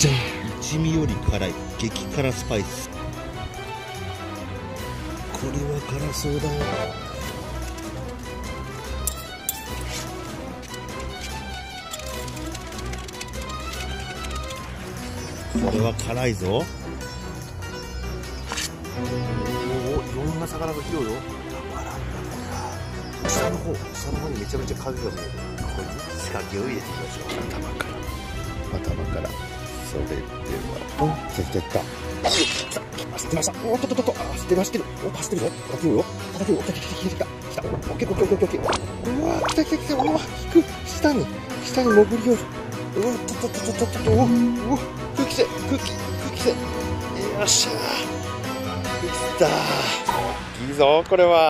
刺身より辛い激辛スパイス。これは辛そうだ。よこれは辛いぞ。おおいろんな魚が広いよ下の方下の方にめちゃめちゃ影が見える。ここに仕掛けを入れてみましょう。頭から。頭からそれではポン来た。来た来た。走ってました。おっとっとっと走ってる走ってるお走ってるぞ叩けようよ叩けよう来た。来た来た。来た来た。オッケーオッケーオッケーオッケーうわ来た。来た来た。うわ引く下に下に潜り寄るうわとっとっとっとっとうわ空気せ空気空気せよっしゃーできた。いいぞこれは